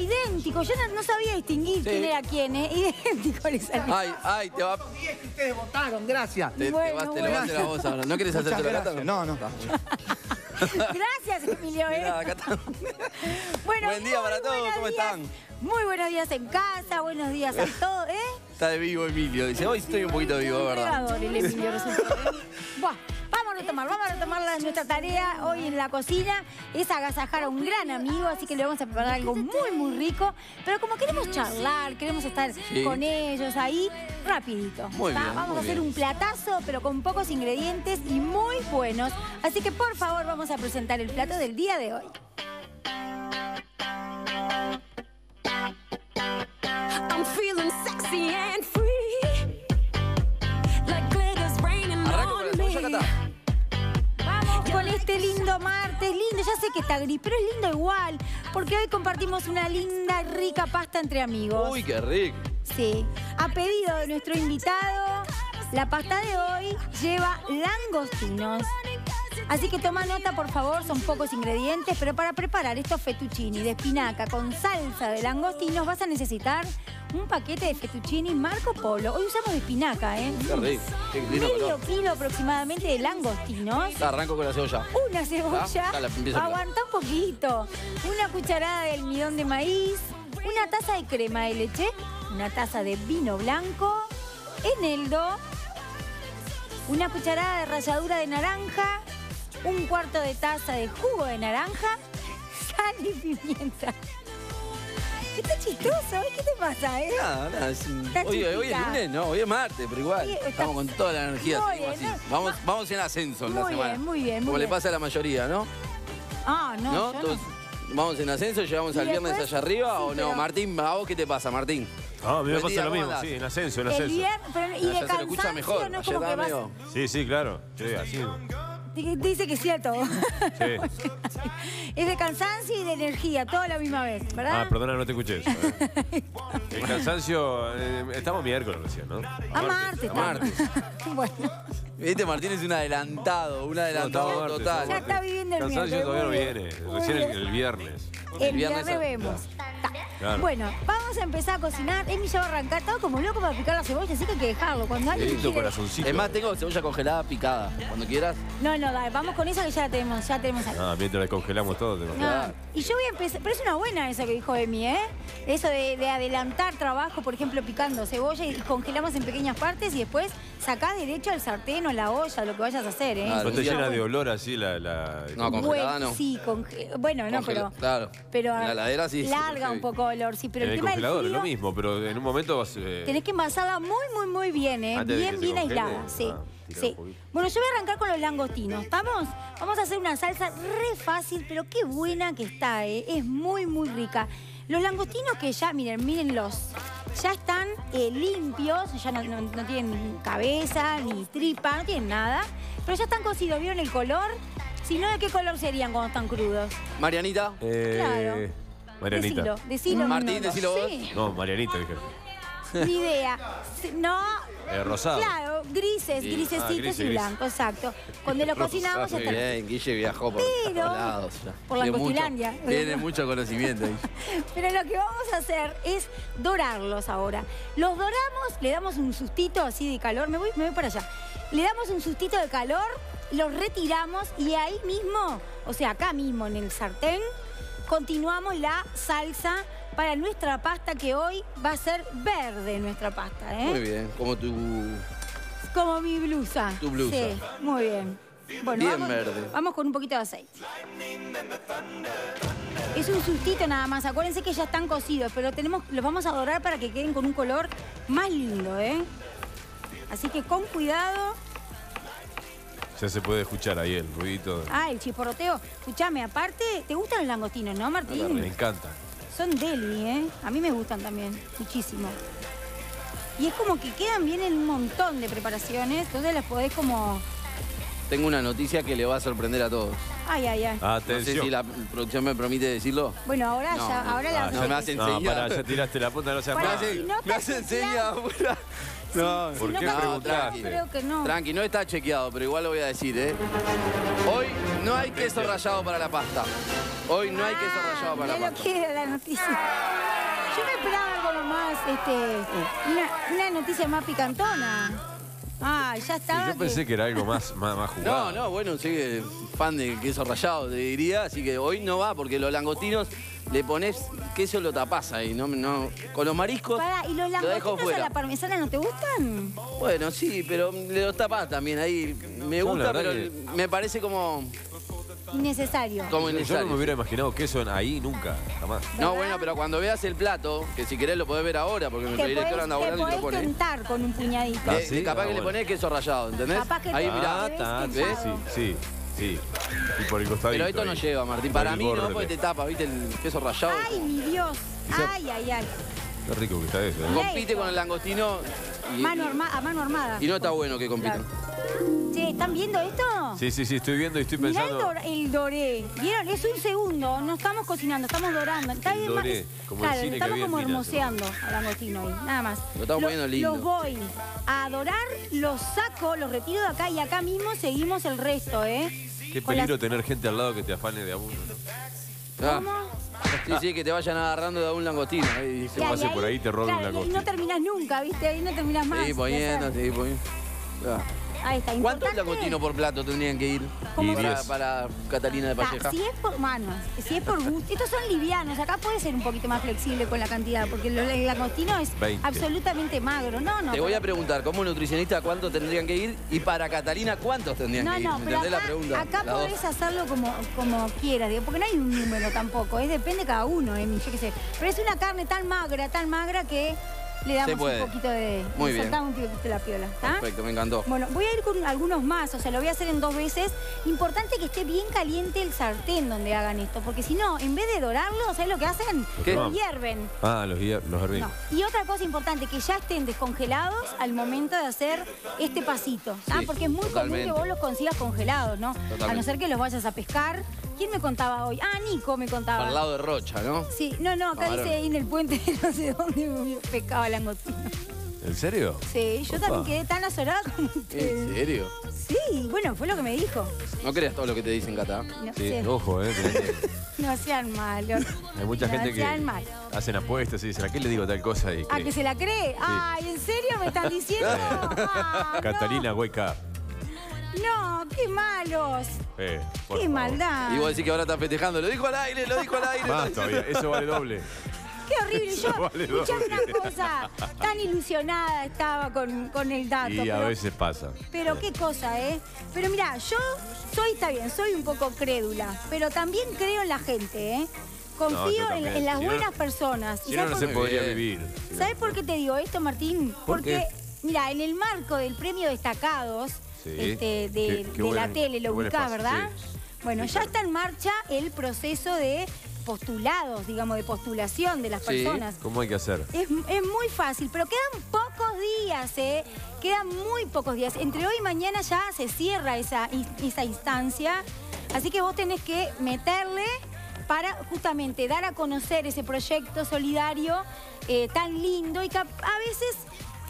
idéntico. Yo no, no sabía distinguir quién era quién, ¿eh? Idéntico le salió. Ay, ay, te va. que ustedes votaron, gracias. Te, te Bueno, vas, te bueno. lo vas a hacer a vos ahora. ¿No querés Muchas hacerte la gata? No, no. Gracias, Emilio. ¿eh? Nada. Bueno, Buen día para todos, ¿cómo días. están? Muy buenos días en casa, buenos días a todos, ¿eh? Está de vivo Emilio. Dice, hoy estoy un poquito vivo, ¿verdad? el Emilio. Buah, vamos a retomar, vamos a retomar la- nuestra tarea hoy en la cocina. Es agasajar a un gran amigo, así que le vamos a preparar algo muy, muy rico. Pero como queremos charlar, queremos estar Sí. con ellos ahí, rapidito. Muy bien, Vamos muy a hacer bien. un platazo, pero con pocos ingredientes y muy buenos. Así que por favor vamos a presentar el plato del día de hoy. I'm feeling con este lindo martes, lindo, ya sé que está gris, pero es lindo igual, porque hoy compartimos una linda, rica pasta entre amigos. Uy, qué rico. Sí, a pedido de nuestro invitado, la pasta de hoy lleva langostinos. Así que toma nota, por favor, son pocos ingredientes, pero para preparar estos fettuccini de espinaca con salsa de langostinos vas a necesitar un paquete de fettuccini Marco Polo. Hoy usamos de espinaca, ¿eh? Qué rico. Qué lindo Medio color. kilo aproximadamente de langostinos. Arranco con la cebolla. Una cebolla. La. Aguanta un poquito. Una cucharada de almidón de maíz. Una taza de crema de leche. Una taza de vino blanco. Eneldo. Una cucharada de ralladura de naranja. Un cuarto de taza de jugo de naranja. Sal y pimienta. ¿Qué está chistoso? ¿Qué te pasa, eh? Nada, nada. es un- Está Hoy, hoy es lunes, no, hoy es martes, pero igual. Estamos con toda la energía. Muy bien, así. ¿no? Vamos, vamos en ascenso en la Muy semana. bien, muy bien, muy Como le bien. pasa a la mayoría, ¿no? Ah, no. ¿No? yo no. Todos vamos en ascenso, llegamos ¿Y al viernes allá arriba Sí, o no? pero- Martín, ¿a vos qué te pasa, Martín? Ah, a mí me Buen pasa día, lo ¿cómo mismo, andás? sí, en ascenso, en El ascenso. viernes, pero, y de ya se lo cansancio, escucha mejor. no como que vas... Sí, sí, claro. Sí, así. Di- Dice que es cierto. Sí. es de cansancio y de energía, todo a la misma vez, ¿verdad? Ah, perdona, no te escuché eso. ¿eh? El cansancio. eh, estamos miércoles recién, ¿no? a Marte. a Marte. bueno, Viste, Martín es un adelantado, un adelantado total. ya está viviendo el Cansancio miércoles, todavía no viene. Recién el, viernes. el El viernes, viernes, vemos. Claro. Bueno, vamos a empezar a cocinar. Emi ya va a arrancar todo como loco para picar la cebolla, así que hay que dejarlo. Cuando alguien lindo quiere- corazoncito. Es más, tengo cebolla congelada picada. Cuando quieras. No, no, dale, vamos con esa que ya la tenemos, ya la tenemos ahí. Ah, mientras descongelamos todo. te- No, y yo voy a empezar, pero es una buena esa que dijo Emi, ¿eh? Eso de, de adelantar trabajo, por ejemplo, picando cebolla y congelamos en pequeñas partes y después sacás derecho al sartén o la olla, lo que vayas a hacer, ¿eh? Claro, ¿No te llena de olor así la. la No, congelada Bueno, no. sí, conge- bueno, no, Congela- pero... Claro. Pero En la heladera sí. larga sí. un poco olor, sí, pero en el, el tema del congelador es lo mismo, pero en un momento vas. eh, tenés que envasarla muy, muy, muy bien, ¿eh? Antes de bien, bien aislada, sí. ah, sí. Bueno, yo voy a arrancar con los langostinos, ¿estamos? Vamos a hacer una salsa re fácil, pero qué buena que está, ¿eh? Es muy, muy rica. Los langostinos que ya, miren, mírenlos, ya están eh, limpios, ya no, no- no tienen cabeza, ni tripa, no tienen nada, pero ya están cocidos, ¿vieron el color? Si no, ¿de qué color serían cuando están crudos? Marianita. Eh, Marianita. Decilo, decilo. Martín, no, no. decilo vos. Sí. No, Marianita, dije. Ni idea. No. Eh, rosado. Claro, grises, Sí. grisecitos Ah, gris, y gris. blancos, exacto. Cuando lo cocinamos ya Muy está. bien, Guille viajó por Pero- todos lados. ya. por la Tiene mucho- Costilandia. Tiene mucho conocimiento. Guille. Pero lo que vamos a hacer es dorarlos ahora. Los doramos, le damos un sustito así de calor. Me voy, me voy para allá. Le damos un sustito de calor, los retiramos y ahí mismo, o sea, acá mismo en el sartén, continuamos la salsa para nuestra pasta que hoy va a ser verde nuestra pasta. ¿eh? Muy bien, como tu... Como mi blusa. Tu blusa. Sí, muy bien. Bueno, Bien vamos, verde. Vamos con un poquito de aceite. Es un sustito nada más. Acuérdense que ya están cocidos, pero tenemos, los vamos a dorar para que queden con un color más lindo, ¿eh? Así que con cuidado. Ya se puede escuchar ahí el ruidito. Ah, el chisporroteo. Escúchame, aparte, ¿te gustan los langostinos, no, Me Martín? Son deli, ¿eh? A mí me gustan también, muchísimo. Y es como que quedan bien en un montón de preparaciones, entonces las podés como... Tengo una noticia que le va a sorprender a todos. Ay, ay, ay. No sé Atención. si la producción me permite decirlo. Bueno, ahora No, ya, no, ahora ah, la... ya me hace No, ya tiraste la punta, no seas malo. si no me está hace chequeado- enseñar. No, ¿Por Si qué no Creo que no. Tranqui, no está chequeado, pero igual lo voy a decir, ¿eh? Hoy no hay queso rallado para la pasta. Hoy no hay queso rallado para la Ah, mirá lo pasta. que era la noticia. Yo me esperaba algo más, este, una, una noticia más picantona. Ah, ya Sí, estaba. yo pensé que era algo más, más, más jugado. No, no, bueno, soy fan de queso rallado, te diría, así que hoy no va porque los langostinos le pones queso lo tapás ahí, no, no, con los mariscos Pará, ¿y los lo langostinos a fuera. la parmesana no te gustan? Bueno, sí, pero le los tapás también ahí. Me gusta, pero que- me parece como, Innecesario. como Yo no innecesario. me hubiera imaginado queso en ahí nunca, jamás. No, ¿verdad? bueno, pero cuando veas el plato, que si querés lo podés ver ahora, porque nuestro Te director podés, anda te volando y podés lo pone. tentar con un puñadito. Ah, Eh, sí? capaz Ah, que le bueno. ponés queso rallado, ¿entendés? Capaz que Ahí te- mirá. Ah, ¿ves? sí, sí, sí. Y por el costadito. Pero esto no ahí. lleva, Martín. Por Para el mí no, borde. porque te tapa, ¿viste? El queso rallado. Ay, mi Dios. Ay, ay, ay. Qué rico que está eso. ¿eh? Compite con el langostino y, Mano arma- a mano armada. y no está bueno que compitan. Che, ¿están viendo esto? Sí, sí, sí, estoy viendo y estoy Mirá el, pensando. dor- el doré. ¿Vieron? Es un segundo. No estamos cocinando, estamos dorando. Está El bien, doré, es- como el cine estamos como hermoseando al langostino ahí. Nada más. Lo estamos poniendo lindo. Los voy a adorar, los saco, los retiro de acá y acá mismo seguimos el resto, ¿eh? Qué Con las- peligro tener gente al lado que te afane de a uno. ¿no? Ah, ¿Cómo? sí, sí, que te vayan agarrando de un langostino. Ahí, Se pase por ahí y te robe un claro, y- Y langostino. no terminas nunca, ¿viste? Ahí no terminas más. Seguí poniendo, seguí poniendo. Ah. Ahí está. ¿Cuántos importante- langostinos por plato tendrían que ir ¿Cómo? para, para Catalina de Ah, Palleja? si es por manos, si es por gusto, estos son livianos, acá puede ser un poquito más flexible con la cantidad, porque lo- el langostino es 20. absolutamente magro. No, no. Te voy a preguntar, como nutricionista, ¿cuántos tendrían que ir? Y para Catalina, ¿cuántos tendrían No, que ir? no, ¿Me pero acá, la pregunta? acá dos. podés hacerlo como, como quieras, digo, porque no hay un número tampoco, es depende de cada uno, Emi, yo qué sé. Pero es una carne tan magra, tan magra que le damos un poquito de. Muy le bien. un poquito la piola. Perfecto, me encantó. Bueno, voy a ir con algunos más, o sea, lo voy a hacer en dos veces. Importante que esté bien caliente el sartén donde hagan esto, porque si no, en vez de dorarlo, ¿sabes lo que hacen? ¿Qué? Lo hierven. Ah, los, hier- los. No. Y otra cosa importante, que ya estén descongelados al momento de hacer este pasito. ¿ah? Sí, Porque es muy totalmente. común que vos los consigas congelados, ¿no? A no ser que los vayas a pescar. ¿Quién me contaba hoy? Ah, Nico me contaba. Al lado de Rocha, ¿no? Sí, no, no, acá Camarón. dice ahí en el puente, no sé dónde pescaba langostino. ¿En serio? Sí, yo Opa. también quedé tan azorada como ¿En serio? Sí, bueno, fue lo que me dijo. No creas todo lo que te dicen, Cata. No, Sí, sé- ojo, ¿eh? tenés que- no sean malos. Hay mucha no gente que sean malos. hacen apuestas y dicen, ¿a qué le digo tal cosa? Y ¿A que- que se la cree? Ay, ¿en serio me están diciendo? Ah, no. Catalina, wake up. No, qué malos. Eh, por Qué favor. maldad. Y vos decís que ahora están festejando. Lo dijo al aire, lo dijo al aire. Más todavía, eso vale doble. Qué horrible. Yo, Vale escuchame doble. una cosa. Tan ilusionada estaba con, con el dato. Y a pero, veces pasa. pero qué cosa, ¿eh? Pero mira, yo soy, está bien, soy un poco crédula, pero también creo en la gente, ¿eh? No, Confío en, también. en las Si no- buenas personas. ¿Y Si no, sabes no por se qué? podría Bien. vivir. ¿Sabes por qué te digo esto, Martín? ¿Por Porque, qué? mira, en el marco del premio Destacados Sí. este, de, Qué- qué de buena- la tele, lo ubicás, ¿verdad? sí. Bueno, Sí, ya claro. está en marcha el proceso de postulados, digamos, de postulación de las personas. ¿Cómo hay que hacer? Es, es muy fácil, pero quedan pocos días, ¿eh? Quedan muy pocos días. Entre hoy y mañana ya se cierra esa, esa instancia. Así que vos tenés que meterle para justamente dar a conocer ese proyecto solidario eh, tan lindo y que a veces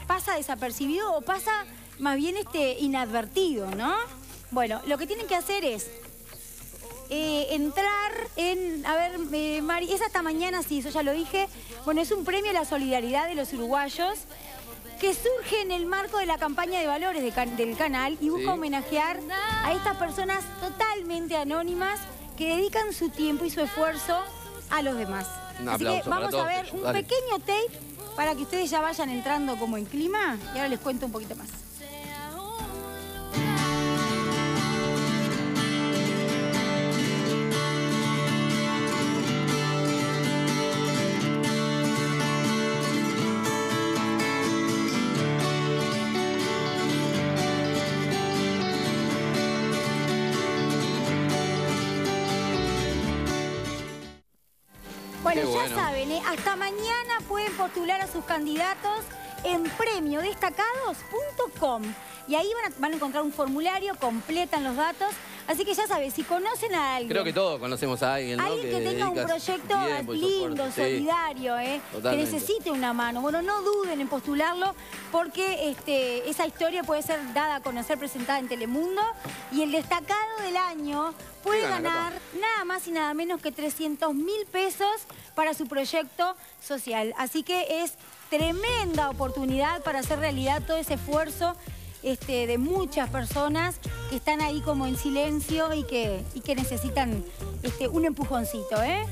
pasa desapercibido o pasa más bien este, inadvertido, ¿no? Bueno, lo que tienen que hacer es eh, entrar en, a ver, eh, Mari, es hasta mañana, sí, eso ya lo dije. Bueno, es un premio a la solidaridad de los uruguayos que surge en el marco de la campaña de valores de can- del canal y busca Sí. homenajear a estas personas totalmente anónimas que dedican su tiempo y su esfuerzo a los demás. Un Así que vamos a ver ellos, un dale. pequeño tape para que ustedes ya vayan entrando como en clima y ahora les cuento un poquito más. Bueno. saben, ¿eh? hasta mañana pueden postular a sus candidatos en premiodestacados.com. Y ahí van a, van a encontrar un formulario, completan los datos. Así que ya sabes, si conocen a alguien. Creo que todos conocemos a alguien, ¿no? Alguien que, tenga un proyecto tiempo lindo, soporte. Solidario, ¿eh? que necesite una mano. Bueno, no duden en postularlo porque este, esa historia puede ser dada a conocer, presentada en Telemundo. Y el destacado del año puede ¿Qué gana, ganar nada más y nada menos que 300 mil pesos para su proyecto social. Así que es tremenda oportunidad para hacer realidad todo ese esfuerzo este, de muchas personas que están ahí como en silencio y que, y que necesitan este, un empujoncito, ¿eh?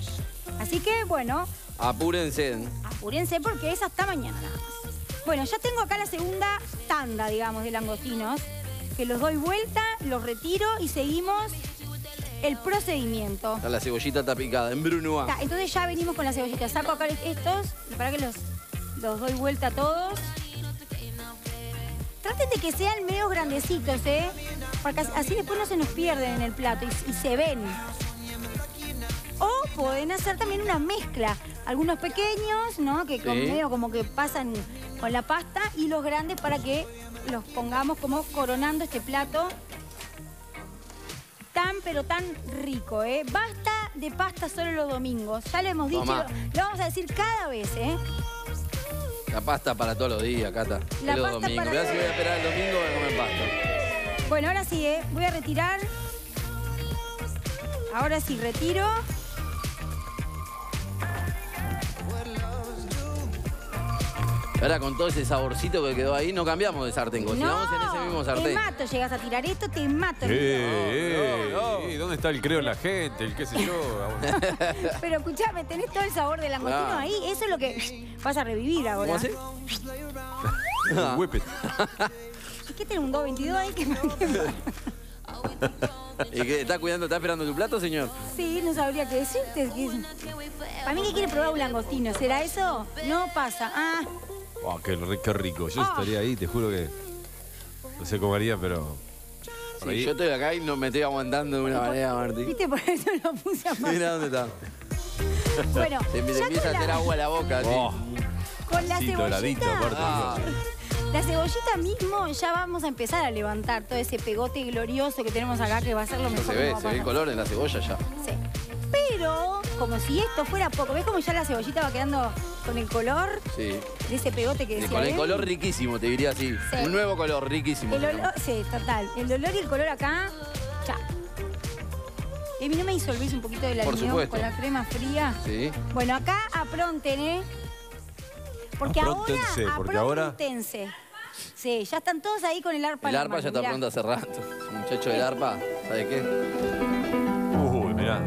Así que, bueno, Apúrense. apúrense porque es hasta mañana. Bueno, ya tengo acá la segunda tanda, digamos, de langostinos, que los doy vuelta, los retiro y seguimos el procedimiento. Está La cebollita está picada en Brunoa. Entonces ya venimos con la cebollita. Saco acá estos y para que los, los doy vuelta a todos. Traten de que sean medio grandecitos, ¿eh? Porque as- así después no se nos pierden en el plato y, y se ven. O pueden hacer también una mezcla. Algunos pequeños, ¿no? Que con Sí. medio como que pasan con la pasta y los grandes para que los pongamos como coronando este plato tan pero tan rico, ¿eh? Basta de pasta solo los domingos. Ya lo hemos dicho, Tomá. lo vamos a decir cada vez, ¿eh? La pasta para todos los días, Cata. La los pasta domingos. para- Mirá si voy a esperar el domingo para comer pasta. Bueno, ahora sí, ¿eh? Voy a retirar. Ahora sí, retiro. Ahora con todo ese saborcito que quedó ahí, no cambiamos de sartén. Cocinamos en ese mismo te sartén. mato, llegas a tirar esto, te mato. Eh, eh, no, no. eh, ¿Dónde está el creo en la gente? El qué sé yo. Pero escuchame, tenés todo el sabor del langostino ahí. Eso es lo que vas a revivir ahora. ¿Cómo? Un whippet. ¿Y qué tenés un 222 ahí? que- ¿Y qué? ¿Está cuidando, está esperando tu plato, señor? Sí, no sabría qué decirte. Para mí que quiere probar un langostino. ¿Será eso? No pasa. Ah, Oh, qué, ri- qué rico. Yo Ah. estaría ahí, te juro que. No sé cómo haría, pero. Sí, ahí. yo estoy acá y no me estoy aguantando de una manera, Martín. ¿viste? Por eso lo puse a más. Mira dónde está. Bueno, Se me ya empieza a hacer la- agua a la boca. así. Oh, Con la sí, cebollita. aparte. Ah, La cebollita mismo ya vamos a empezar a levantar todo ese pegote glorioso que tenemos acá que va a ser lo mejor se ve, se ve el pasar. color en la cebolla ya. Sí. Pero, como si esto fuera poco, ¿ves cómo ya la cebollita va quedando con el color Sí. de ese pegote que Y decía con el color riquísimo, te diría así. Sí. Un nuevo color, riquísimo. El olor, sí, total. El olor y el color acá, ya. Y no me disolvés un poquito almidón supuesto. con la crema fría. Sí. Bueno, acá apronten, ¿eh? Porque Apróntense, ahora, porque ahora-. Sí, ya están todos ahí con el arpa El la arpa mano, ya está mirá. pronto hace rato. Muchacho del arpa, ¿sabe qué? Uy, mirá,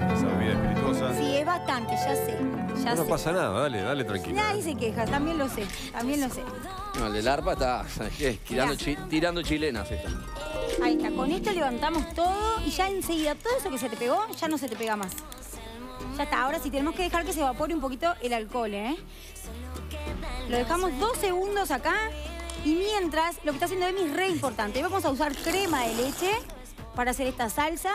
bastante, ya sé, ya no sé. pasa nada, dale, dale tranquila. Nadie se queja, también lo sé, también lo sé. No, el del arpa está, ¿sabes qué? Tirando, chi- tirando chilenas esta. Ahí está, con esto levantamos todo y ya enseguida todo eso que se te pegó, ya no se te pega más. Ya está, ahora sí tenemos que dejar que se evapore un poquito el alcohol, ¿eh? Lo dejamos dos segundos acá y mientras, lo que está haciendo Emi es re importante. Vamos a usar crema de leche para hacer esta salsa.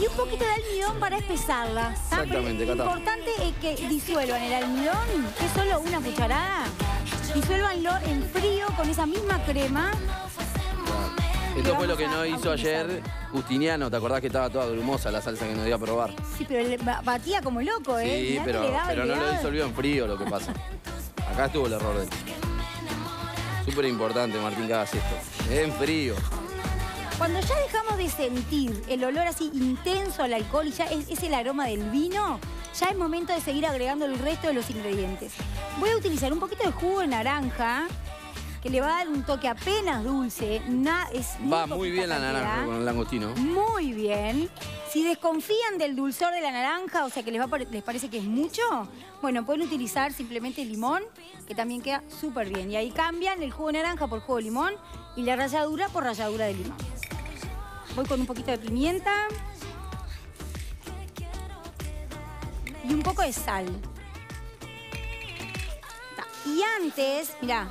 Y un poquito de almidón para espesarla. Exactamente, Lo importante es que disuelvan el almidón, que es solo una cucharada. Disuélvanlo en frío con esa misma crema. Esto fue lo que no hizo ayer Justiniano, ¿te acordás que estaba toda grumosa la salsa que nos dio a probar? Sí, pero él batía como loco, ¿eh? Sí, Mirá que pero, le daba y pero le no lo disolvió en frío lo que pasa. Acá estuvo el error de él. Súper importante, Martín, que hagas esto. En frío. Cuando ya dejamos de sentir el olor así intenso al alcohol y ya es, es el aroma del vino, ya es momento de seguir agregando el resto de los ingredientes. Voy a utilizar un poquito de jugo de naranja, que le va a dar un toque apenas dulce. Na- es Va muy bien la cantidad. naranja con el langostino. Muy bien. Si desconfían del dulzor de la naranja, o sea que les, va les parece que es mucho, bueno, pueden utilizar simplemente limón, que también queda súper bien. Y ahí cambian el jugo de naranja por jugo de limón y la ralladura por ralladura de limón. Voy con un poquito de pimienta y un poco de sal. Y antes, mirá,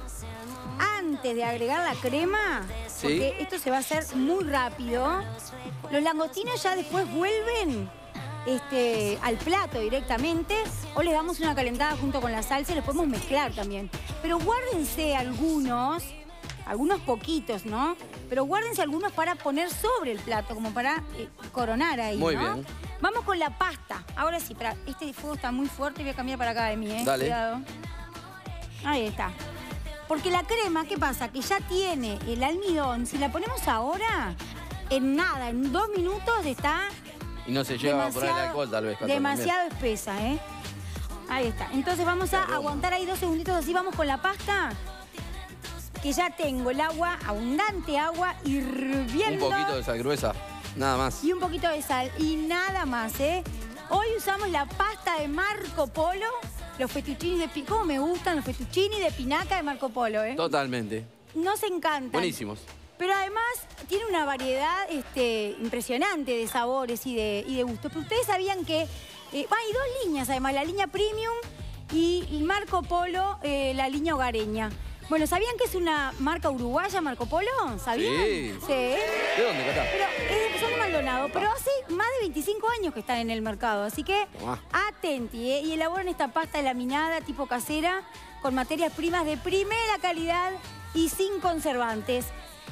antes de agregar la crema, Sí. porque esto se va a hacer muy rápido, los langostinos ya después vuelven este, al plato directamente o les damos una calentada junto con la salsa y los podemos mezclar también. Pero guárdense algunos algunos poquitos, ¿no? Pero guárdense algunos para poner sobre el plato, como para eh, coronar ahí, Muy ¿no? bien. Vamos con la pasta. Ahora sí, para, este fuego está muy fuerte, voy a cambiar para acá de mí, ¿eh? Dale. Cuidado. Ahí está. Porque la crema, ¿qué pasa? Que ya tiene el almidón. Si la ponemos ahora, en nada, en dos minutos está Y no se lleva por el alcohol, tal vez. Demasiado espesa, ¿eh? Ahí está. Entonces vamos a aguantar ahí dos segunditos así. Vamos con la pasta. Que ya tengo el agua, abundante agua, hirviendo. Un poquito de sal gruesa, nada más. Y un poquito de sal. Y nada más, ¿eh? Hoy usamos la pasta de Marco Polo. Los fettuccini de... ¿Cómo me gustan los fettuccini de pinaca de Marco Polo, eh? Totalmente. Nos encantan. Buenísimos. Pero además tiene una variedad este, impresionante de sabores y de, y de gustos. Pero ustedes sabían que eh, hay dos líneas, además, la línea premium y el Marco Polo, eh, la línea hogareña. Bueno, ¿sabían que es una marca uruguaya, Marco Polo? ¿Sabían? Sí. Sí. ¿De dónde, Cata? Pero eh, son de Maldonado, pero hace más de 25 años que están en el mercado, así que Tomá. atenti, ¿eh? Y elaboran esta pasta laminada tipo casera con materias primas de primera calidad y sin conservantes.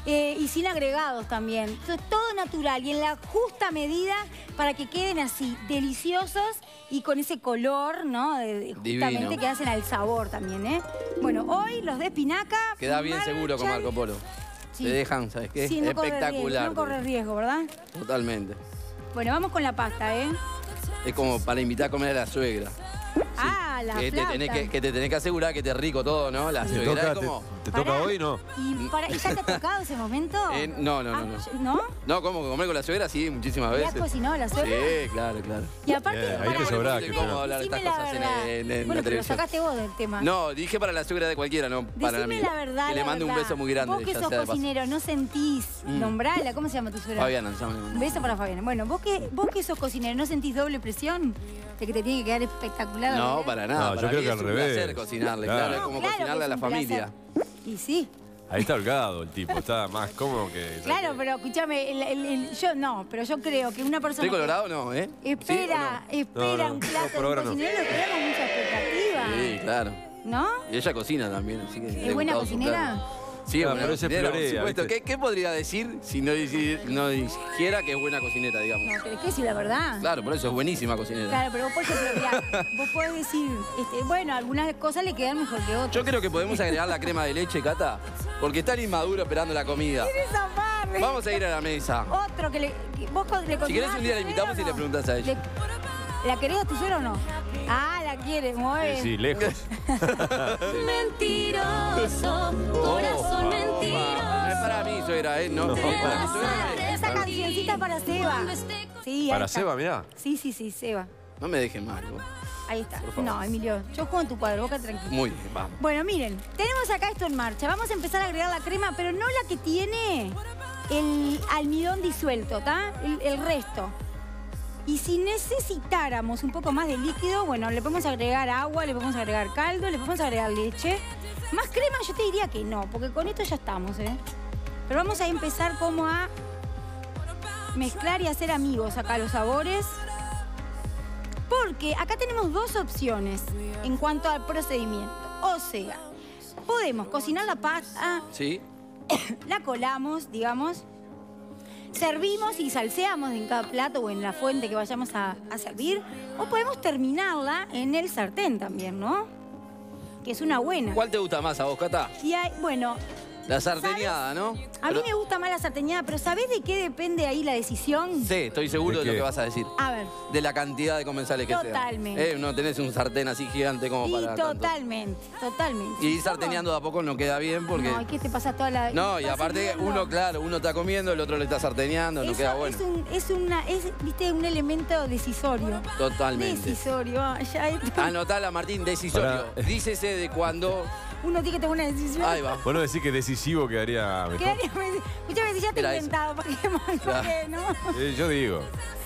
Eh, y sin agregados también. Entonces, todo natural y en la justa medida para que queden así, deliciosos y con ese color, ¿no? De- de- justamente Divino. que hacen al sabor también, ¿eh? Bueno, hoy los de espinaca. Queda bien seguro con Marco Polo. Sí. Te dejan, ¿sabes qué? Sí, no corre riesgo, Espectacular. no corre riesgo, ¿verdad? Totalmente. Bueno, vamos con la pasta, ¿eh? Es como para invitar a comer a la suegra. Ah, la que, te tenés que, que te tenés que asegurar que te rico todo, ¿no? La ¿Te suegra toca, es como... te, te toca Pará. hoy no? ¿Y, para, ¿y ya te ha tocado ese momento? Eh, no, no, no, Ah, no. ¿No? No, ¿cómo? ¿Comer con la suegra? Sí, muchísimas ¿Le has veces. cocinado la suegra? Sí, claro, claro. Y aparte, Bien, ahí pará, te sobraba, decime- Cristina. ¿Cómo hablar de decime estas la cosas en- verdad. en- en la bueno, pero lo televisión? sacaste vos del tema. No, dije para la suegra de cualquiera, no para Decime mí. la verdad, Que le la mando un verdad. beso muy grande. Vos que ya sos sea de paso. cocinero, ¿no sentís? Mm. Nombrala, ¿cómo se llama tu suegra? Fabiana, ya me lo Un mandó. beso para Fabiana. Bueno, vos que, vos que sos cocinero, ¿no sentís doble presión? De que te tiene que quedar espectacular. No, ¿verdad? para nada. No, yo creo que es al un revés. placer cocinarle, Claro. claro. Es No, como claro cocinarle a la familia. placer. Y sí. Ahí está holgado el tipo, está más cómodo que... Claro, pero escúchame, el- el- el- yo no, pero yo creo que una persona. ¿Estoy colorado o no, eh? Espera, ¿Sí espera No, no. un plato No, de no. cocinero, con mucha expectativa. no? Sí, claro. ¿No? Y ella cocina también, así que... ¿Es buena su cocinera? plato. Sí, bueno, pero ese por supuesto. ¿Qué, qué podría decir si no, no dijera que es buena cocinera, digamos? No, pero es que sí, la verdad. Claro, por eso es buenísima cocinera. Claro, pero vos, mirá, vos podés decir, este, bueno, algunas cosas le quedan mejor que otras. Yo creo que podemos agregar la crema de leche, Cata, porque está el inmaduro esperando la comida. Vamos a ir a la mesa. Otro que le. que vos le Si querés un día la invitamos y le preguntás a ella. Le- ¿La querés a tu suegro o no? Ah, quiere, bien. Sí, sí, lejos. Mentiroso, corazón No es para mí, suegra, ¿eh? No, No. para suegra. Esa, cancioncita para Seba. Sí, Para está. Seba, mirá. Sí, sí, sí, Seba. No me dejen mal. vos. Ahí está. No, Emilio, yo juego en tu cuadro, boca tranquila. Muy bien, vamos. Bueno, miren, tenemos acá esto en marcha. Vamos a empezar a agregar la crema, pero no la que tiene el almidón disuelto, ¿está? El, el resto. Y si necesitáramos un poco más de líquido, bueno, le podemos agregar agua, le podemos agregar caldo, le podemos agregar leche. Más crema yo te diría que no, porque con esto ya estamos, ¿eh? Pero vamos a empezar como a mezclar y hacer amigos acá los sabores. Porque acá tenemos dos opciones en cuanto al procedimiento. O sea, podemos cocinar la pasta, ¿Sí? la colamos, digamos, servimos y salseamos en cada plato o en la fuente que vayamos a, a servir. O podemos terminarla en el sartén también, ¿no? Que es una buena. ¿Cuál te gusta más a vos, Cata? Y hay, bueno, La sarteñada, ¿no? a mí me gusta más la sarteñada, pero ¿sabés de qué depende ahí la decisión? Sí, estoy seguro ¿De de, lo que vas a decir. A ver. De la cantidad de comensales que sean. Totalmente. Eh, no tenés un sartén así gigante como Y para tanto. totalmente, totalmente. Y ir sarteneando de a poco no queda bien porque... No, ¿y qué te pasa toda la No, y aparte sirviendo? uno, claro, uno está comiendo, el otro le está sarteneando, no Eso queda bueno. es, un, es, una, es, viste, un elemento decisorio. Totalmente. Decisorio. ah, ya. Anotala, Martín, decisorio. Dícese de cuando... Uno tiene que tomar una decisión. Ahí va. Bueno, decir que decisivo quedaría mejor. Quedaría- Escúchame, si ya te he inventado, ¿para qué más? ¿Por Claro. qué no? Eh, yo digo.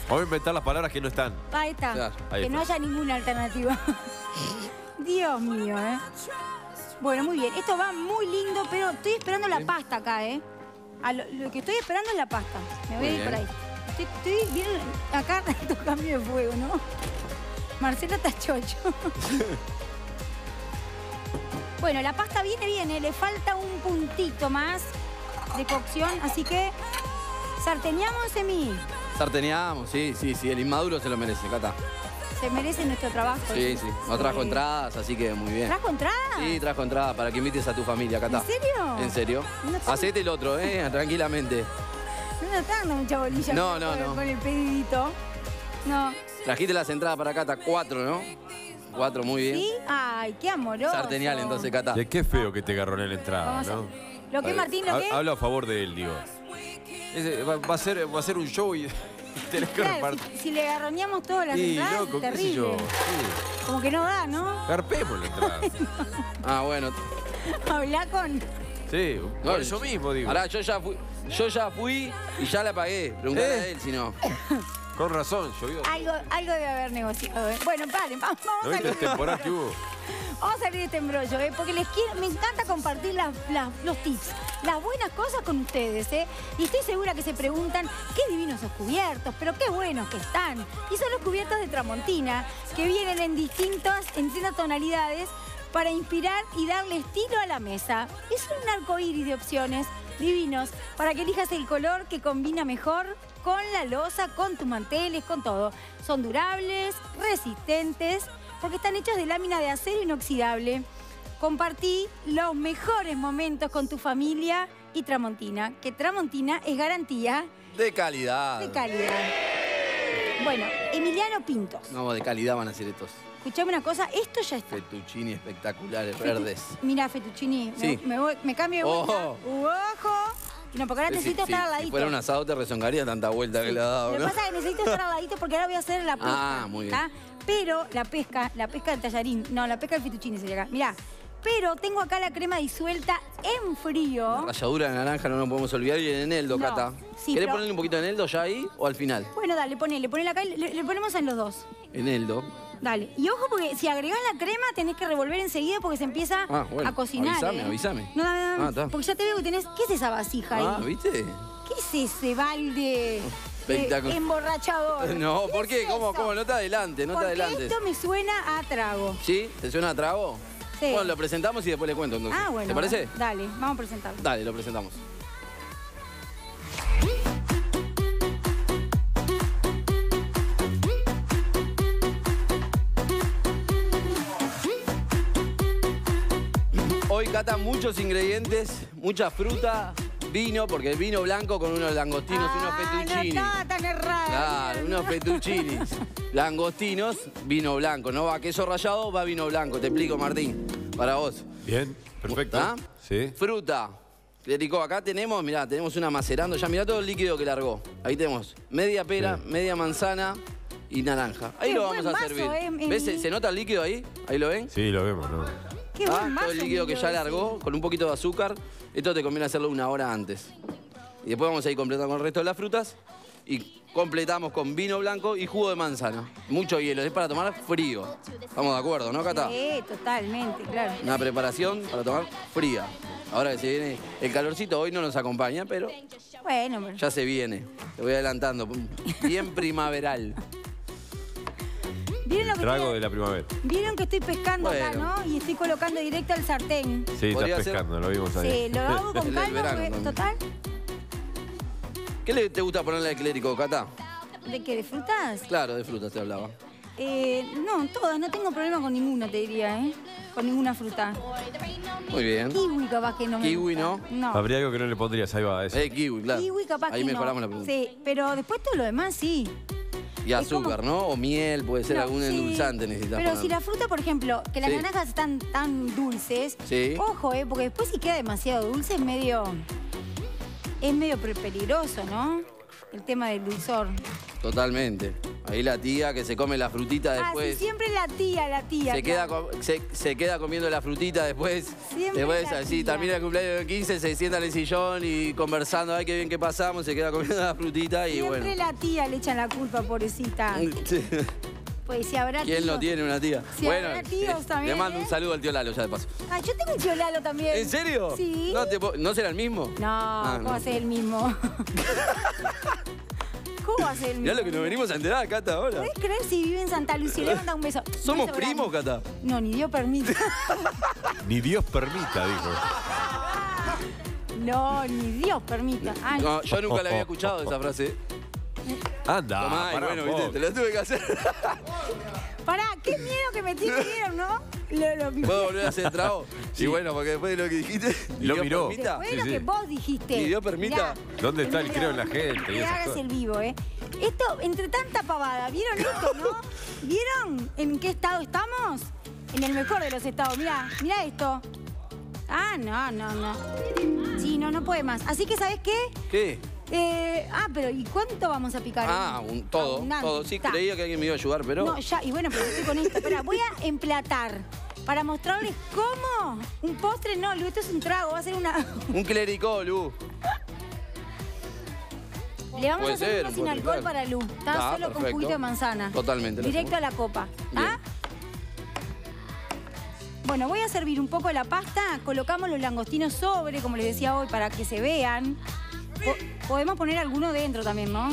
Vamos a inventar las palabras que no están. Ahí está. Claro, ahí que está. no haya ninguna alternativa. Dios mío, ¿eh? Bueno, muy bien. Esto va muy lindo, pero estoy esperando la pasta acá, ¿eh? A lo, lo que estoy esperando es la pasta. Me voy Muy a ir por ahí. Estoy, estoy bien acá, estos cambio de fuego, ¿no? Marcela está chocho. Bueno, la pasta viene bien, ¿eh? le falta un puntito más de cocción, así que sarteneamos semí. Sarteneamos, sí, sí, sí. El inmaduro se lo merece, Cata. Se merece nuestro trabajo. Sí, sí. No trajo entradas, así que muy bien. ¿Trajo entrada? Sí, trajo entradas para que invites a tu familia, Cata. ¿En serio? ¿En serio? No Hacete el otro, ¿eh? Tranquilamente. No nos está dando mucha bolilla No, no, no. con el pedidito. No. Trajiste las entradas para Cata, cuatro, ¿no? Cuatro, muy bien. ¿Sí? Ay, qué amoroso. Sarteneal, entonces, Cata. De qué feo que te agarró en la entrada, ¿no? Lo que, Martín, lo que... Hablo a favor de él, digo. Ese va, va a ser, va a ser un show y tenés que Claro, repartir. si, si le garroneamos todas las entradas, loco, qué sé terrible. yo. Sí. Como que no da, ¿no? Garpemos la entrada. Ah, bueno. Habla con... Sí, No, por eso mismo digo. Ahora, yo ya fui, yo ya fui y ya la pagué. Preguntale ¿Eh? a él si no. Con razón, llovió. Algo, algo debe haber negociado. ¿eh? Bueno, paren, vamos, vamos ¿No a viste salir. el temporal que hubo? Vamos a salir de este embrollo, ¿eh? porque les quiero, me encanta compartir las- las- los tips, las buenas cosas con ustedes. ¿eh? Y estoy segura que se preguntan qué divinos esos cubiertos, pero qué buenos que están. Y son los cubiertos de Tramontina, que vienen en distintas, en distintas tonalidades para inspirar y darle estilo a la mesa. Es un arco iris de opciones divinos para que elijas el color que combina mejor con la losa, con tus manteles, con todo. Son durables, resistentes, porque están hechos de lámina de acero inoxidable. Compartí los mejores momentos con tu familia y Tramontina, que Tramontina es garantía De calidad. de calidad. Bueno, Emiliano Pintos. No, de calidad van a ser estos. Escuchame una cosa, esto ya está. Fettuccini espectaculares, verdes. Mira, Fettuccini, me- Sí. me, voy- me cambio de vuelta. Ojo. Ojo. No, porque ahora Si- necesito si- estar al Si ladito. fuera un asado te rezongaría tanta vuelta que le ha dado, Lo que ¿no? pasa es que necesito estar al ladito porque ahora voy a hacer la pesca. Ah, muy bien. ¿tá? Pero la pesca, la pesca del tallarín, no, la pesca del fettuccine sería acá. Mirá, pero tengo acá la crema disuelta en frío. Ralladura de naranja no nos podemos olvidar y el eneldo, No, Cata. sí, ¿Querés pero- ponerle un poquito de eneldo ya ahí o al final? Bueno, dale, ponele, ponele acá y le, le ponemos en los dos. Eneldo. Dale. Y ojo porque si agregás la crema tenés que revolver enseguida porque se empieza Ah, bueno, a cocinar. avísame, ¿eh? avísame. No, no, no, Ah, está. porque ya te veo que tenés. ¿Qué es esa vasija ahí? Ah, ¿viste? ¿Qué es ese balde eh, emborrachador? No, ¿por qué? es ¿Cómo, cómo? No te adelante, no te Porque adelantes. esto me suena a trago. ¿Sí? ¿Te suena a trago? Sí. Bueno, lo presentamos y después le cuento entonces. Ah, bueno. ¿Te parece? Dale, vamos a presentarlo. Dale, lo presentamos. Cata muchos ingredientes, mucha fruta, vino, porque el vino blanco con unos langostinos, unos Ah, fettuccini. No estaba tan errado. Claro, unos fettuccinis. Langostinos, vino blanco. No va queso rallado, va vino blanco. Te explico, Martín. Para vos. Bien, perfecto. ¿Ah? Sí. Fruta. Clérico, acá tenemos, mirá, tenemos una macerando. Ya mirá todo el líquido que largó. Ahí tenemos media pera, Sí. media manzana y naranja. Ahí Qué lo vamos a vaso, servir. eh, ¿Ves? ¿Se, se nota el líquido ahí? ¿Ahí lo ven? Sí, lo vemos, ¿no? Qué Ah, todo el líquido que ya largó con un poquito de azúcar. Esto te conviene hacerlo una hora antes. Y después vamos a ir completando con el resto de las frutas. Y completamos con vino blanco y jugo de manzana. Mucho hielo, es para tomar frío. Estamos de acuerdo, ¿no, Cata? Sí, totalmente, claro. Una preparación para tomar fría. Ahora que se viene el calorcito, hoy no nos acompaña, pero Bueno, pero- ya se viene. Te voy adelantando. Bien primaveral. ¿Vieron, lo que Trago estoy- de la primavera. Vieron que estoy pescando acá. ¿no? Y estoy colocando directo al sartén. Sí, Podría estás ser- pescando, lo vimos ahí. Sí, lo hago con El del calma, verano porque- también. total. ¿Qué le te gusta ponerle al clérico, Cata? ¿De qué? ¿De frutas? Claro, de frutas te hablaba. Eh, no, todas, no tengo problema con ninguna, te diría, ¿eh? Con ninguna fruta. Muy bien. Kiwi capaz que no me Kiwi, gusta. No. Habría algo que no le pondrías, ahí va, eso. Eh, kiwi, claro. Kiwi capaz Ahí que mejoramos no. la pregunta. Sí, pero después todo lo demás sí. Y azúcar, ¿no? O miel, puede ser No, algún sí. endulzante necesitas Pero poner. si la fruta, por ejemplo, que las Sí. naranjas están tan dulces, Sí. ojo, ¿eh? Porque después si queda demasiado dulce es medio... Es medio peligroso, ¿no? El tema del dulzor. Totalmente. Ahí la tía que se come la frutita Ah, sí, después. siempre la tía, la tía. se, queda, claro. se, se queda comiendo la frutita después. Siempre después, la así, tía. termina el cumpleaños de 15, se sienta en el sillón y conversando, ay, qué bien que pasamos, se queda comiendo la frutita y Siempre bueno. la tía le echan la culpa, pobrecita. Pues si habrá ¿Quién no tíos- tiene una tía? Si habrá tíos también, le mando ¿eh? un saludo al tío Lalo ya de paso. Ah, yo tengo un tío Lalo también. ¿En serio? Sí. ¿No, te ¿no será el mismo? No, Ah, ¿cómo no. va a ser el mismo? ¿Cómo va a ser el Mirá mismo? lo que nos venimos a enterar, Cata, ahora. ¿Podés creer si vive en Santa Lucía? Le manda un beso. ¿Somos beso primos, grande. Cata? No, ni Dios permite. Ni Dios permita, dijo. No, ni Dios permita. Ay, No, yo nunca la había escuchado esa frase. Anda, Tomá, y pará bueno, un viste, poco. te la tuve que hacer. Pará, qué miedo que me tienen, ¿no? Lo, lo- ¿Puedo volver a hacer el trago? Sí. Y bueno, porque después de lo que dijiste. Lo Dios miró. permita. Fue Sí, lo sí. que vos dijiste. Ni Dios permita. Mirá, ¿Dónde está el creo en la gente y Que hagas el vivo, ¿eh? Esto, entre tanta pavada, ¿vieron esto, no? ¿Vieron en qué estado estamos? En el mejor de los estados. Mirá, mirá esto. Ah, no, no, no. Sí, no, no puede más. Así que, ¿sabes qué? ¿Qué? Eh, ah, pero ¿y cuánto vamos a picar? Ah, un, todo, Abundante. todo. Sí, creía que alguien me iba a ayudar, pero. No, ya, y bueno, pero estoy con esto. Espera, voy a emplatar para mostrarles cómo un postre, no, Lu, esto es un trago, va a ser una... Un clericó, Lu. Le vamos Puede a hacer ser, uno sin alcohol para Lu. Está Ah, solo con perfecto. juguito de manzana. Totalmente, Directo a la copa. Bien. Bueno, voy a servir un poco la pasta. Colocamos los langostinos sobre, como les decía hoy, para que se vean. Po- podemos poner alguno dentro también, ¿no?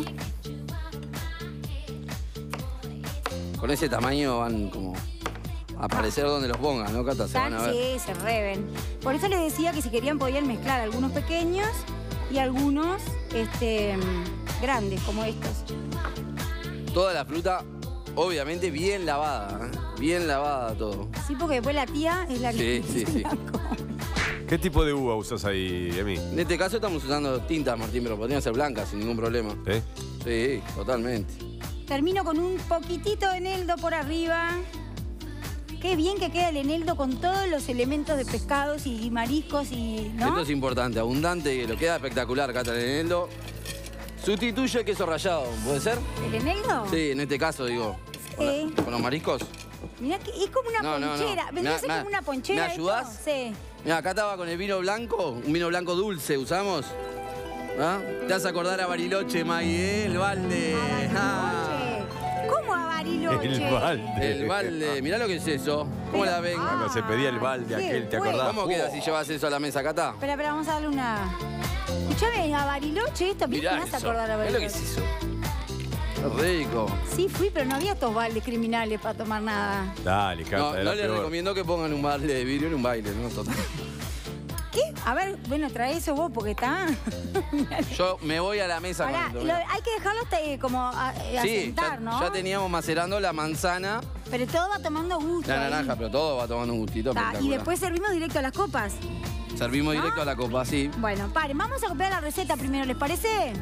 Con ese tamaño van como a aparecer donde los pongas, ¿no, Cata? Se van a Están- ver. sí, se reven. Por eso les decía que si querían podían mezclar algunos pequeños y algunos este, grandes, como estos. Toda la fruta, obviamente, bien lavada. ¿eh? Bien lavada todo. Sí, porque después la tía es la que Sí, sí, sí. ¿Qué tipo de uva usas ahí, Emi? En este caso estamos usando tintas, Martín, pero podrían ser blancas sin ningún problema. ¿Eh? Sí, totalmente. Termino con un poquitito de eneldo por arriba. Qué bien que queda el eneldo con todos los elementos de pescados y mariscos y. ¿no? Esto es importante, abundante y lo queda espectacular, Cata el eneldo. Sustituye el queso rallado, ¿puede ser? ¿El eneldo? Sí, en este caso, digo. ¿Con, la- Sí. con los mariscos? Mirá que es como una No, no, no. ponchera. ¿Vendría a ser como una ponchera? ¿me esto? ayudás? Sí. Mira, acá estaba con el vino blanco, un vino blanco dulce usamos. ¿Ah? Te vas a acordar a Bariloche, May, ¿eh? El balde. Ah, Bariloche. ¿Cómo a Bariloche? El balde. el balde. Mirá lo que es eso. ¿Cómo la ven? Ah, Cuando se pedía el balde qué aquel, ¿te acordás? ¿Cómo queda si llevas eso a la mesa, Cata? Espera, espera, vamos a darle una. Escuchame, a Bariloche esto. Mirá me eso. acordar a Mirá lo que Bariloche. es eso. Rico. Sí, fui, pero no había estos baldes criminales para tomar nada. Dale, Cata, No, era no les peor. recomiendo que pongan un balde de vidrio en un baile, ¿no? Total. ¿Qué? A ver, bueno, trae eso vos porque está. Yo me voy a la mesa esto. mirá. hay que dejarlo hasta, eh, como a, eh, Sí, asentar, ya, ¿no? ya teníamos macerando la manzana, Pero todo va tomando gusto. la ahí. naranja, pero todo va tomando un gustito Ta, y después servimos directo a las copas. Servimos ¿No? directo a la copa, sí. Bueno, paren, vamos a copiar la receta primero, ¿les parece?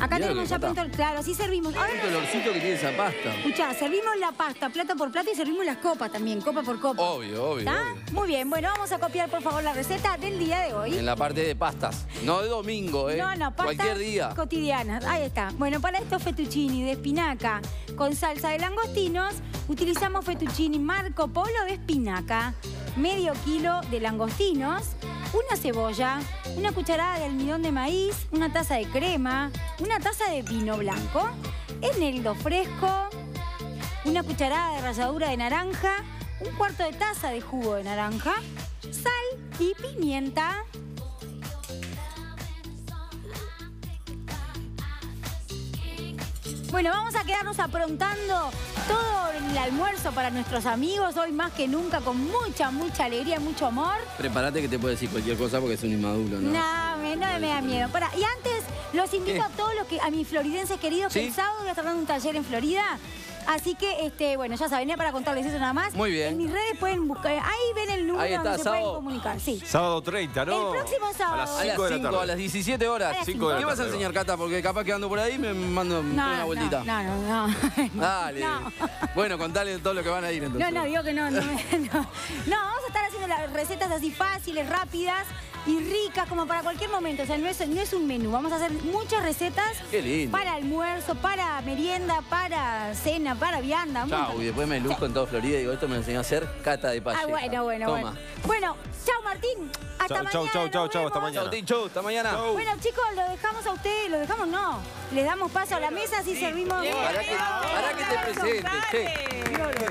Acá Mirá tenemos ya está. pronto, claro, así servimos. Ahora, El olorcito que tiene esa pasta. escuchá, servimos la pasta, plato por plato y servimos las copas también, copa por copa. Obvio, obvio, ¿Está? obvio. Muy bien, bueno, vamos a copiar por favor la receta del día de hoy. En la parte de pastas. No de domingo, ¿eh? No, no, pastas Cualquier día. cotidianas. Ahí está. Bueno, para estos fettuccini de espinaca con salsa de langostinos, utilizamos fettuccini Marco Polo de espinaca, medio kilo de langostinos, una cebolla, una cucharada de almidón de maíz, una taza de crema, una taza de vino blanco, eneldo fresco, una cucharada de ralladura de naranja, un cuarto de taza de jugo de naranja, sal y pimienta. Bueno, vamos a quedarnos aprontando todo el almuerzo para nuestros amigos, hoy más que nunca, con mucha, mucha alegría y mucho amor. Prepárate que te puede decir cualquier cosa porque es un inmaduro, ¿no? No, me, no me da miedo. Pará, y antes los invito ¿Qué? a todos los que, a mis floridenses queridos, que el sábado voy a estar dando un taller en Florida. Así que, este, bueno, ya saben, era para contarles eso nada más. Muy bien. En mis redes pueden buscar, ahí ven el número Ahí está, donde se pueden sábado. comunicar. Sí. Sábado 30, ¿no? El próximo sábado. A las A 5 las de la 5, tarde. a las 17 horas. A las Cinco de la ¿Qué vas a tarde, enseñar, Cata? Porque capaz que ando por ahí me mando una vueltita. No, no, no. no. Dale. No. Bueno, contale todo lo que van a ir entonces. No, no, digo que no. No, me- no. No, vamos estar haciendo las recetas así fáciles, rápidas y ricas, como para cualquier momento. O sea, no es, no es un menú. Vamos a hacer muchas recetas Qué lindo. para almuerzo, para merienda, para cena, para vianda. Chau, y después me luzco en toda Florida y digo, esto me enseñó a hacer cata de paella. Ah, bueno, bueno, Toma. bueno. Bueno, chao Martín. Hasta Chau, mañana. chau, chau, chau, hasta mañana. Chau, hasta mañana. Bueno, chicos, lo dejamos a ustedes, lo dejamos no. Les damos paso a la mesa, así servimos. Para que, para que te presentes, che.